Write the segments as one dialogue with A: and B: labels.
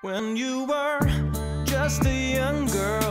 A: When you were just a young girl,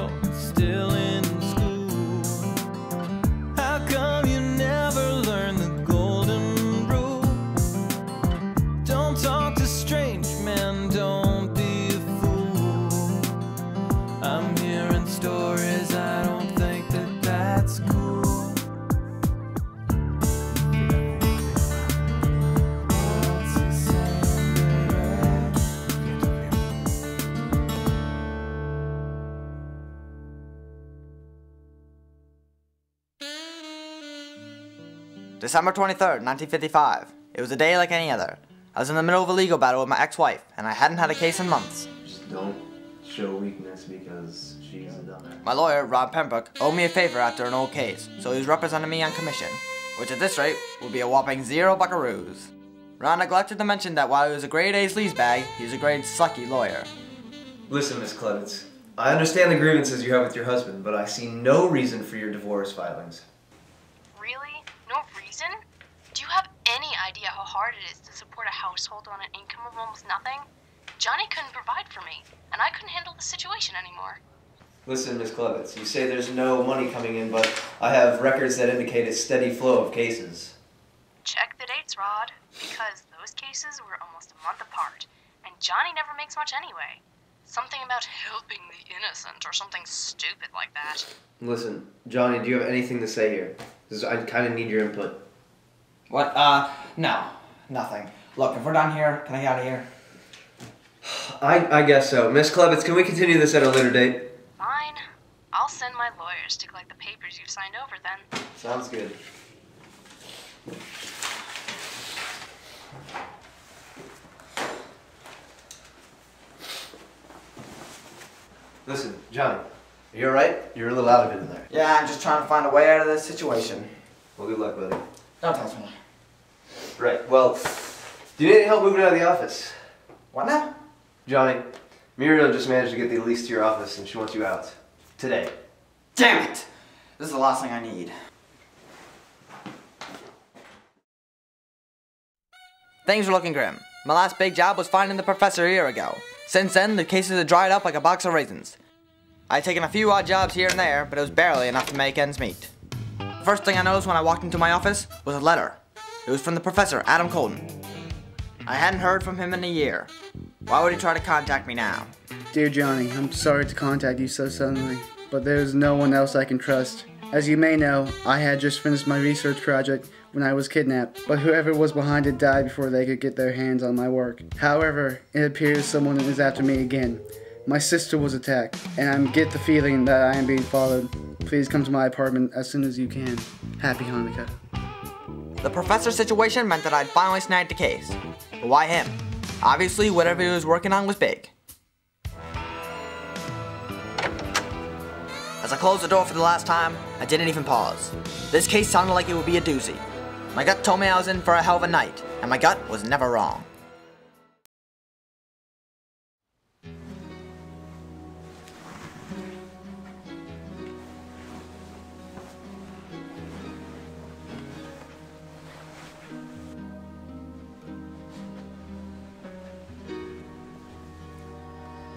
B: December 23rd, 1955. It was a day like any other. I was in the middle of a legal battle with my ex-wife, and I hadn't had a case in months.
C: Just don't show weakness because she's a dumbass.
B: My lawyer, Rob Pembroke, owed me a favor after an old case, so he was representing me on commission, which at this rate would be a whopping zero buckaroos. Ron neglected to mention that while he was a grade A sleazebag, he was a grade sucky lawyer.
C: Listen, Miss Clements. I understand the grievances you have with your husband, but I see no reason for your divorce filings.
D: Really? Do you have any idea how hard it is to support a household on an income of almost nothing? Johnny couldn't provide for me, and I couldn't handle the situation anymore.
C: Listen, Miss Clements, you say there's no money coming in, but I have records that indicate a steady flow of cases.
D: Check the dates, Rod, because those cases were almost a month apart, and Johnny never makes much anyway. Something about helping the innocent or something stupid like that.
C: Listen, Johnny, do you have anything to say here? I kind of need your input.
B: What? Uh, no. Nothing. Look, if we're done here, can I get out of here?
C: I, I guess so. Miss Clements, can we continue this at a later date?
D: Fine. I'll send my lawyers to collect the papers you've signed over then.
C: Sounds good. Listen, Johnny, are you alright? You're a little out of it in there.
B: Yeah, I'm just trying to find a way out of this situation.
C: Well, good luck, buddy.
B: Don't test me.
C: Right, well, do you need any help moving out of the office?
B: What now?
C: Johnny, Muriel just managed to get the lease to your office and she wants you out. Today.
B: Damn it! This is the last thing I need. Things were looking grim. My last big job was finding the professor a year ago. Since then, the cases had dried up like a box of raisins. I had taken a few odd jobs here and there, but it was barely enough to make ends meet. The first thing I noticed when I walked into my office was a letter. It was from the professor, Adam Colton. I hadn't heard from him in a year. Why would he try to contact me now?
E: Dear Johnny, I'm sorry to contact you so suddenly, but there is no one else I can trust. As you may know, I had just finished my research project when I was kidnapped, but whoever was behind it died before they could get their hands on my work. However, it appears someone is after me again. My sister was attacked, and I get the feeling that I am being followed. Please come to my apartment as soon as you can. Happy Hanukkah.
B: The professor situation meant that I'd finally snagged a case. But why him? Obviously, whatever he was working on was big. As I closed the door for the last time, I didn't even pause. This case sounded like it would be a doozy. My gut told me I was in for a hell of a night, and my gut was never wrong.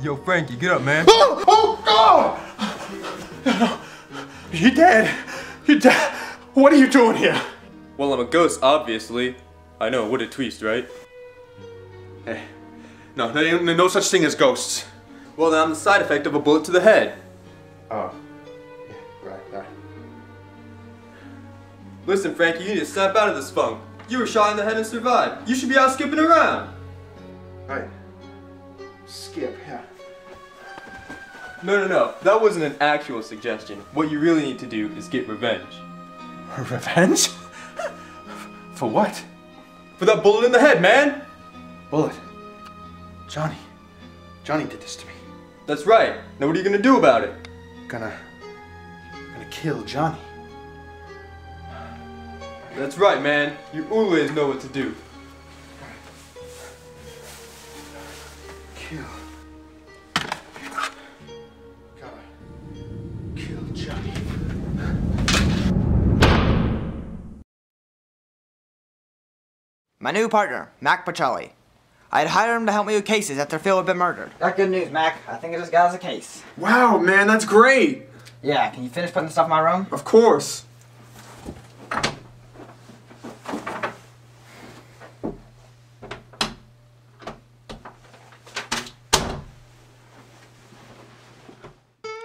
F: Yo, Frankie, get up, man.
G: Oh, oh, God! You're dead. You're dead. What are you doing here?
F: Well, I'm a ghost, obviously. I know, what a twist, right?
G: Hey, no, there ain't no such thing as ghosts.
F: Well, then I'm the side effect of a bullet to the head.
G: Oh, yeah, right, right.
F: Listen, Frankie, you need to snap out of this funk. You were shot in the head and survived. You should be out skipping around.
G: Right. Skip, yeah.
F: No, no, no. That wasn't an actual suggestion. What you really need to do is get revenge.
G: Revenge? For what?
F: For that bullet in the head, man!
G: Bullet. Johnny. Johnny did this to me.
F: That's right. Now what are you gonna do about it?
G: Gonna. Gonna kill Johnny.
F: That's right, man. You always know what to do.
G: Kill.
B: My new partner, Mac Pacelli. I had hired him to help me with cases after Phil had been murdered. Got good news, Mac. I think I just got us a case.
G: Wow, man, that's great.
B: Yeah, can you finish putting the stuff in my room?
G: Of course.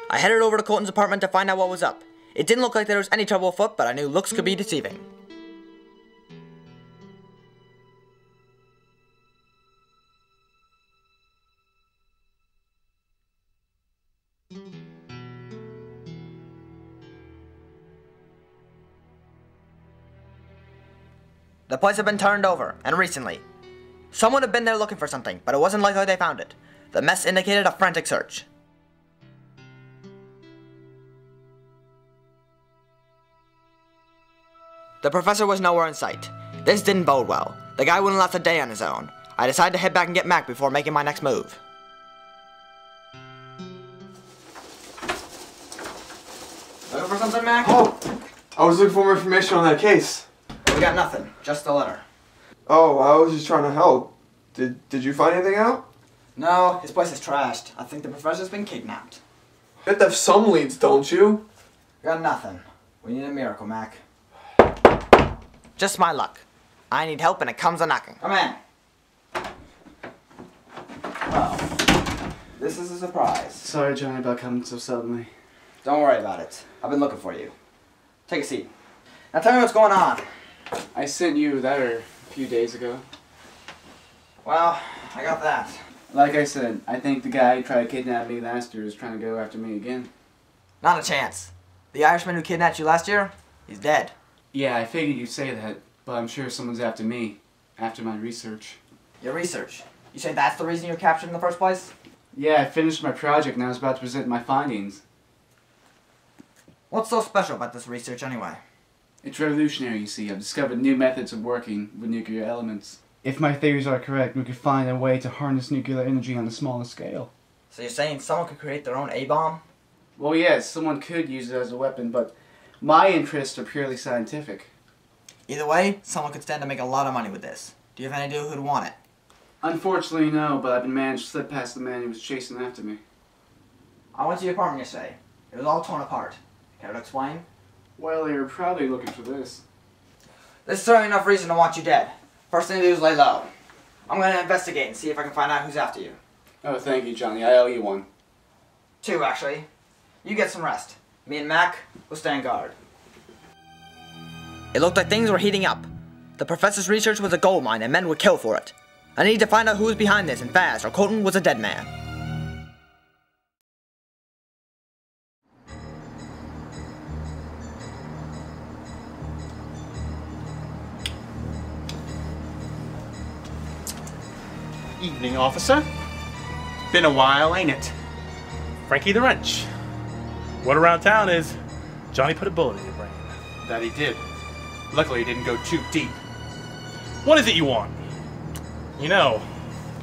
B: I headed over to Colton's apartment to find out what was up. It didn't look like there was any trouble afoot, but I knew looks could be deceiving. The place had been turned over, and recently. Someone had been there looking for something, but it wasn't likely they found it. The mess indicated a frantic search. The professor was nowhere in sight. This didn't bode well. The guy wouldn't last a day on his own. I decided to head back and get Mac before making my next move. Looking for something, Mac?
G: Oh, I was looking for more information on that case.
B: We got nothing. Just a letter.
G: Oh, I was just trying to help. Did Did you find anything out?
B: No, his place is trashed. I think the professor's been kidnapped.
G: You have to have some leads, don't you?
B: Got nothing. We need a miracle, Mac. Just my luck. I need help and it comes a knocking. Come in. Well, this is a surprise.
E: Sorry, Johnny, about coming so suddenly.
B: Don't worry about it. I've been looking for you. Take a seat. Now tell me what's going on.
E: I sent you that a few days ago.
B: Well, I got that.
E: Like I said, I think the guy who tried to kidnap me last year is trying to go after me again.
B: Not a chance. The Irishman who kidnapped you last year, he's dead.
E: Yeah, I figured you'd say that, but I'm sure someone's after me, after my research.
B: Your research. You say that's the reason you were captured in the first place?
E: Yeah, I finished my project and I was about to present my findings.
B: What's so special about this research anyway?
E: It's revolutionary, you see. I've discovered new methods of working with nuclear elements. If my theories are correct, we could find a way to harness nuclear energy on a smaller scale.
B: So you're saying someone could create their own A-bomb?
E: Well, yes, someone could use it as a weapon, but my interests are purely scientific.
B: Either way, someone could stand to make a lot of money with this. Do you have any idea who'd want it?
E: Unfortunately, no, but I've been managed to slip past the man who was chasing after me.
B: I went to your apartment yesterday. It was all torn apart. Care to explain?
E: Well, you're probably looking for this.
B: There's certainly enough reason to want you dead. First thing to do is lay low. I'm gonna investigate and see if I can find out who's after you.
E: Oh, thank you, Johnny. I owe you one.
B: Two, actually. You get some rest. Me and Mac will stand guard. It looked like things were heating up. The professor's research was a gold mine and men would kill for it. I need to find out who was behind this and fast, or Colton was a dead man.
H: Evening, officer. Been a while, ain't it?
I: Frankie the Wrench. What around town is Johnny put a bullet in your brain.
H: That he did. Luckily, he didn't go too deep.
I: What is it you want? You know,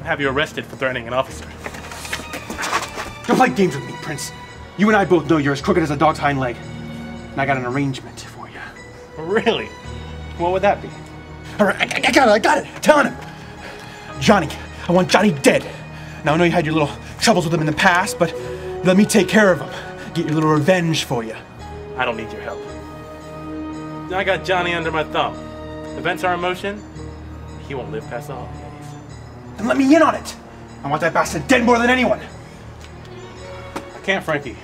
I: I have you arrested for threatening an officer.
H: Don't play games with me, Prince. You and I both know you're as crooked as a dog's hind leg. And I got an arrangement for you.
I: Really? What would that be?
H: All right, I, I got it, I got it. Telling him. Johnny, I want Johnny dead. Now, I know you had your little troubles with him in the past, but let me take care of him. Get your little revenge for you.
I: I don't need your help. Now I got Johnny under my thumb. Events are in motion. He won't live past the holidays.
H: And let me in on it. I want that bastard dead more than anyone.
I: I can't, Frankie.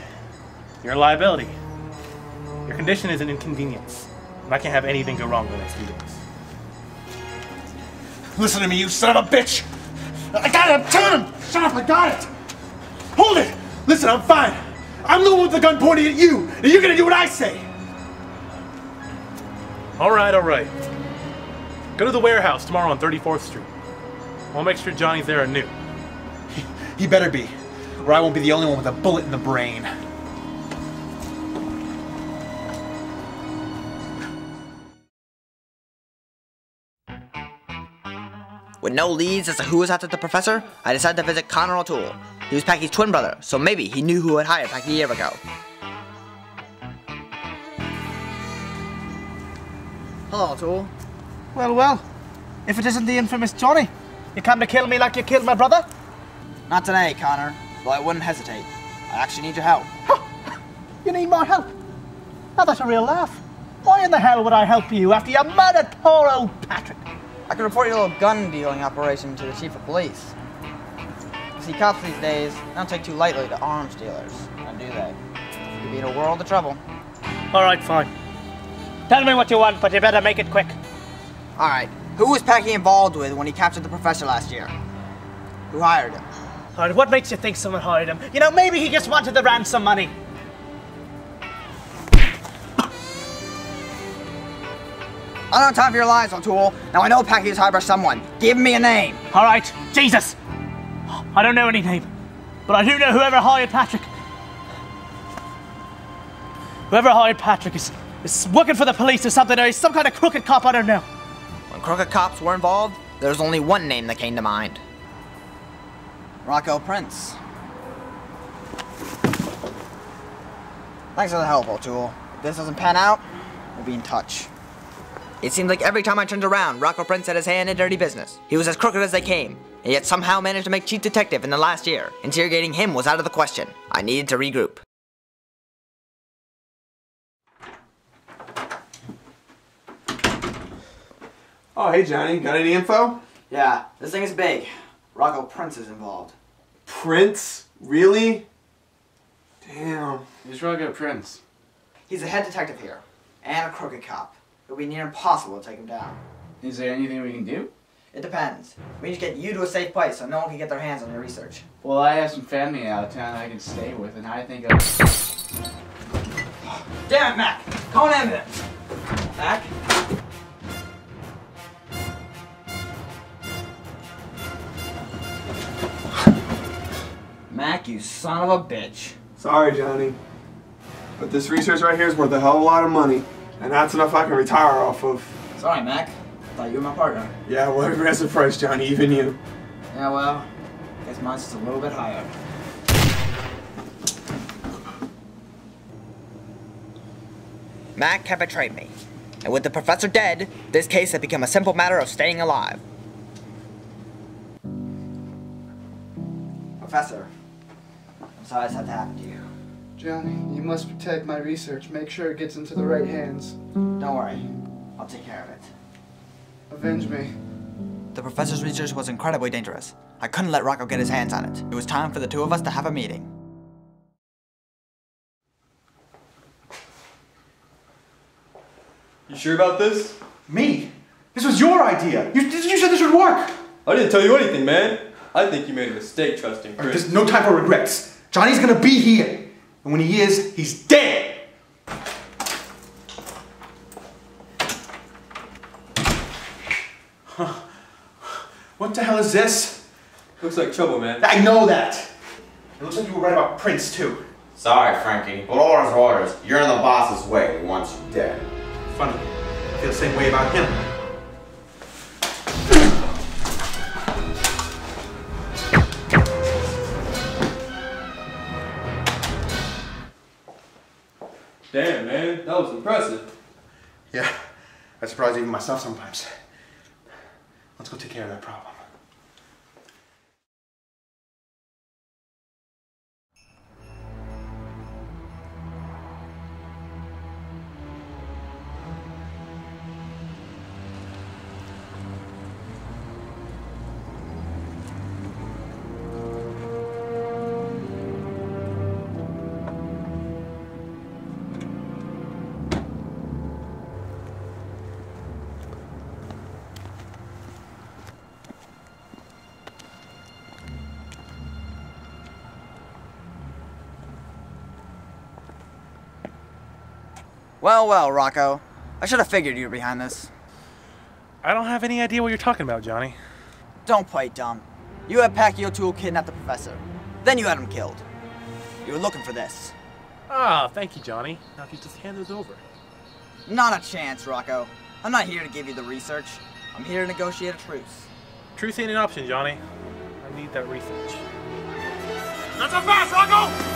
I: You're a liability. Your condition is an inconvenience, and I can't have anything go wrong the next few days.
H: Listen to me, you son of a bitch! I got it, I'm telling him! Shut up, I got it! Hold it! Listen, I'm fine. I'm the one with the gun pointing at you, and you're gonna do what I say!
I: All right, all right. Go to the warehouse tomorrow on 34th Street. I'll make sure Johnny's there anew.
H: He better be, or I won't be the only one with a bullet in the brain.
B: With no leads as to who was after the professor, I decided to visit Connor O'Toole. He was Packy's twin brother, so maybe he knew who had hired Packy a year ago. Hello, O'Toole.
J: Well, well, if it isn't the infamous Johnny. You come to kill me like you killed my brother?
B: Not today, Connor. Though I wouldn't hesitate. I actually need your help.
J: You need my help? Now that's a real laugh. Why in the hell would I help you after you murdered poor old Patrick?
B: I can report your little gun dealing operation to the chief of police. You see, cops these days don't take too lightly to arms dealers, now do they? You'd be in a world of trouble.
J: All right, fine. Tell me what you want, but you better make it quick.
B: All right. Who was Packy involved with when he captured the professor last year? Who hired him?
J: All right, what makes you think someone hired him? You know, maybe he just wanted the ransom money.
B: I don't have time for your lies, O'Toole. Now I know Packy is hired by someone. Give me a name.
J: All right, Jesus. I don't know any name, but I do know whoever hired Patrick. Whoever hired Patrick is, is working for the police or something, or he's some kind of crooked cop, I don't know.
B: When crooked cops were involved, there was only one name that came to mind. Rocco Prince. Thanks for the help, O'Toole. If this doesn't pan out, we'll be in touch. It seemed like every time I turned around, Rocco Prince had his hand in dirty business. He was as crooked as they came, and yet somehow managed to make chief detective in the last year. Interrogating him was out of the question. I needed to regroup.
G: Oh, hey Johnny, got any info?
B: Yeah, this thing is big. Rocco Prince is involved.
G: Prince? Really? Damn.
K: Who's Rocco Prince?
B: He's a head detective here, and a crooked cop. It would be near impossible to take him down.
K: Is there anything we can do?
B: It depends. We need to get you to a safe place so no one can get their hands on your research.
K: Well, I have some family out of town I can stay with, and I think of.
B: Damn it, Mac! Call an ambulance! Mac? Mac, you son of a bitch.
G: Sorry, Johnny. But this research right here is worth a hell of a lot of money, and that's enough I can retire off of.
B: Sorry, Mac. Thought you were my partner.
G: Yeah, whatever has the price, Johnny, even you.
B: Yeah, well, guess mine's just a little bit higher. Mac had betrayed me. And with the professor dead, this case had become a simple matter of staying alive. Professor, I'm sorry this had to happen to you.
E: Johnny, you must protect my research. Make sure it gets into the right hands.
B: Don't worry, I'll take care of it.
E: Avenge me.
B: The professor's research was incredibly dangerous. I couldn't let Rocco get his hands on it. It was time for the two of us to have a meeting.
F: You sure about this?
H: Me? This was your idea. You, you said this would work.
F: I didn't tell you anything, man. I think you made a mistake trusting
H: All right,
F: Chris.
H: There's no time for regrets. Johnny's gonna be here. And when he is, he's dead. Huh. What the hell is this?
F: Looks like trouble, man.
H: I know that. It looks like you were right about Prince, too.
L: Sorry, Frankie, but orders are orders. You're in the boss's way. He wants you dead.
H: Funny. I feel the same way about him.
F: Damn, man. That was impressive.
H: Yeah, I surprise even myself sometimes. Let's go take care of that problem.
B: Well, well, Rocco. I should have figured you were behind this.
I: I don't have any idea what you're talking about, Johnny.
B: Don't play dumb. You had Packy O'Toole kidnap the professor. Then you had him killed. You were looking for this.
I: Ah, thank you, Johnny. Now if you just hand it over.
B: Not a chance, Rocco. I'm not here to give you the research. I'm here to negotiate a truce.
I: Truth ain't an option, Johnny. I need that research.
J: Not so fast, Rocco!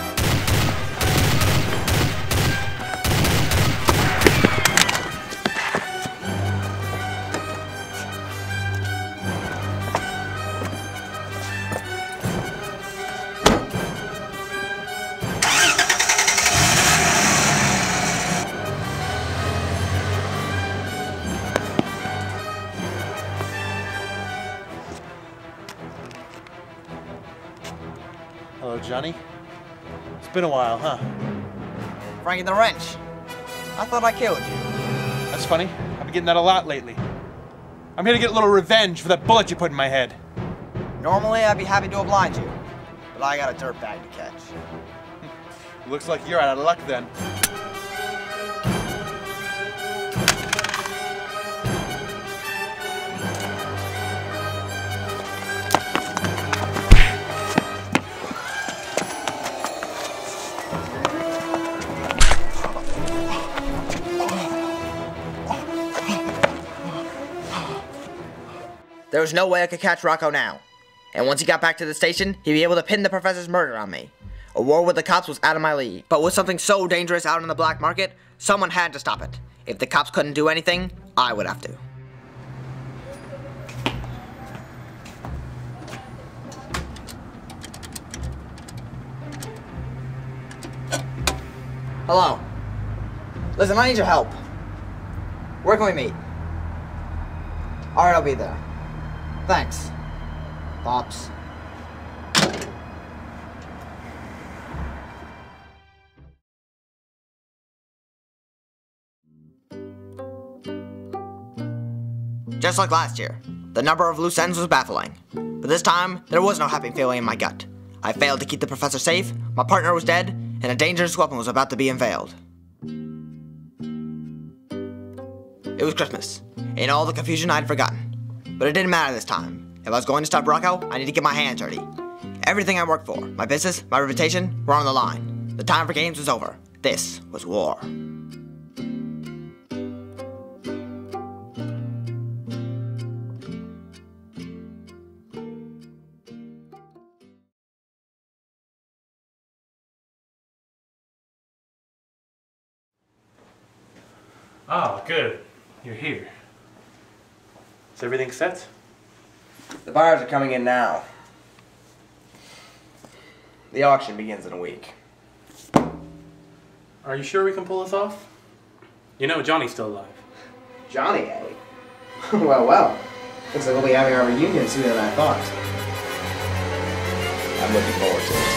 I: Johnny. It's been a while, huh?
B: Frankie the Wrench. I thought I killed you.
H: That's funny. I've been getting that a lot lately. I'm here to get a little revenge for that bullet you put in my head.
B: Normally, I'd be happy to oblige you, but I got a dirt bag to catch.
H: Looks like you're out of luck then.
B: There was no way I could catch Rocco now. And once he got back to the station, he'd be able to pin the professor's murder on me. A war with the cops was out of my league. But with something so dangerous out in the black market, someone had to stop it. If the cops couldn't do anything, I would have to. Hello. Listen, I need your help. Where can we meet? Alright, I'll be there. Thanks. Pops. Just like last year, the number of loose ends was baffling. But this time, there was no happy feeling in my gut. I failed to keep the professor safe, my partner was dead, and a dangerous weapon was about to be unveiled. It was Christmas. In all the confusion, I'd forgotten. But it didn't matter this time. If I was going to stop Rocco, I need to get my hands dirty. Everything I worked for, my business, my reputation, were on the line. The time for games was over. This was war.
I: Ah, good. You're here. Is everything set?
A: The buyers are coming in now. The auction begins in a week.
I: Are you sure we can pull this off? You know Johnny's still alive.
A: Johnny, eh? well, well. Looks like we'll be having our reunion sooner than I thought. I'm looking forward to it.